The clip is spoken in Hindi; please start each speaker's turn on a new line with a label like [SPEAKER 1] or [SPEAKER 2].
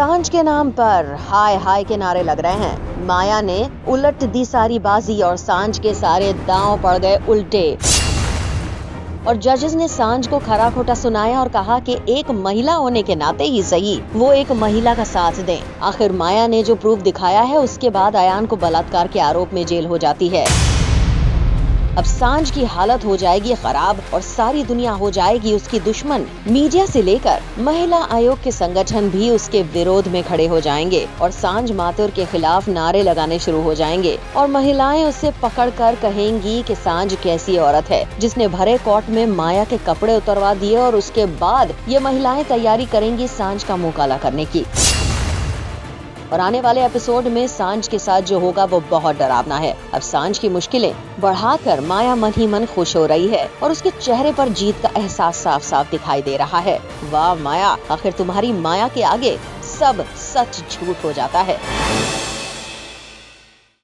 [SPEAKER 1] साँझ के नाम पर हाय हाय के नारे लग रहे हैं। माया ने उलट दी सारी बाजी और साँझ के सारे दांव पड़ गए उल्टे। और जजेस ने साँझ को खरा खोटा सुनाया और कहा कि एक महिला होने के नाते ही सही, वो एक महिला का साथ दें। आखिर माया ने जो प्रूफ दिखाया है, उसके बाद आयान को बलात्कार के आरोप में जेल हो जाती है। अब साँझ की हालत हो जाएगी खराब और सारी दुनिया हो जाएगी उसकी दुश्मन। मीडिया से लेकर महिला आयोग के संगठन भी उसके विरोध में खड़े हो जाएँगे और साँझ माथुर के खिलाफ नारे लगाने शुरू हो जाएँगे और महिलाएँ उसे पकड़कर कहेंगी कि साँझ कैसी औरत है, जिसने भरे कोर्ट में माया के कपड़े उतरवा दिए और उसके बाद ये महिलाएँ तैयारी करेंगी साँझ का मुकाला करने की। और आने वाले एपिसोड में साँझ के साथ जो होगा वो बहुत डरावना है। अब साँझ की मुश्किलें बढ़ाकर माया मन ही मन खुश हो रही है और उसके चेहरे पर जीत का एहसास साफ़ साफ़ दिखाई दे रहा है। वाह माया, आखिर तुम्हारी माया के आगे सब सच झूठ हो जाता है।